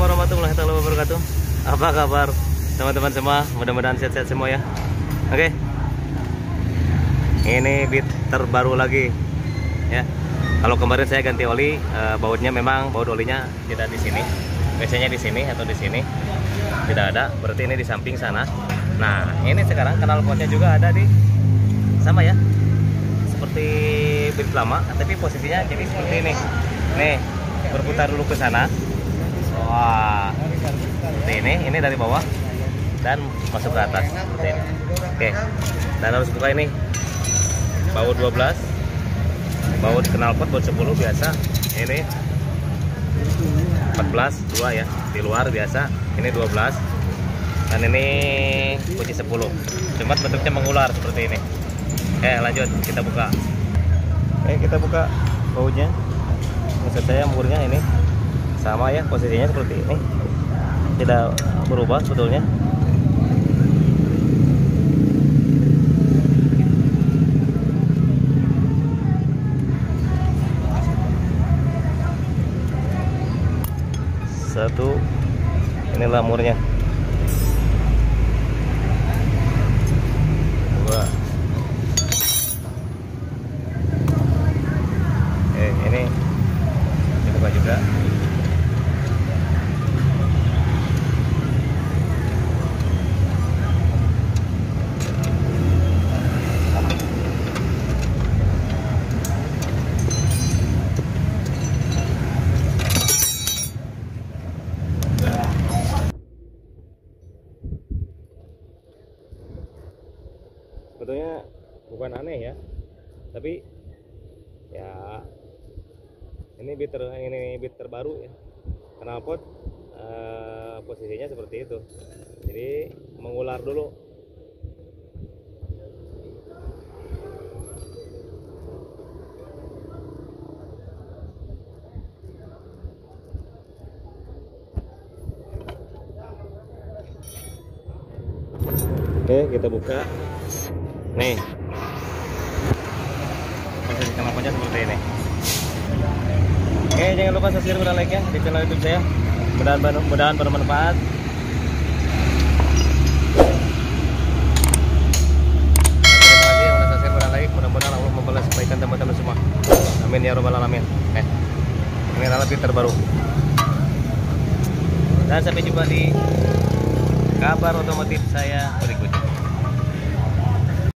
Assalamualaikum warahmatullahi wabarakatuh. Apa kabar teman-teman semua? Mudah-mudahan sehat-sehat semua ya. Oke. Ini beat terbaru lagi. Ya. Kalau kemarin saya ganti oli, eh, bautnya memang baut olinya tidak di sini. Biasanya di sini atau di sini. Tidak ada, berarti ini di samping sana. Nah, ini sekarang kanal potnya juga ada di sama ya. Seperti beat lama, tapi posisinya jadi seperti ini. Nih, berputar dulu ke sana. Ini. Ini dari bawah. Dan masuk ke atas. Seperti ini. Oke, dan harus buka ini. Baut 12 baut knalpot baut 10 biasa. Ini. 14 dua ya. Di luar biasa. Ini 12 dan ini kunci 10 cuma bentuknya mengular seperti ini. Oke lanjut. Kita buka. Oke kita buka bautnya maksud saya murnya ini. Sama ya posisinya seperti ini tidak berubah sebetulnya. Satu ini lamurnya dua. Eh ini dibuka juga sebetulnya bukan aneh ya tapi ya ini bit ter, ini bit terbaru ya. Knalpot eh, posisinya seperti itu. Jadi mengular dulu. Oke kita buka nih. Posisi knalpotnya seperti ini. Oke jangan lupa subscribe dan like ya di channel youtube saya. Mudahan mudahan bermanfaat. Mudah-mudahan Allah membalas kebaikan teman-teman semua. Amin ya robbal alamin. Eh ini adalah fitur terbaru. Dan sampai jumpa di kabar otomotif saya berikutnya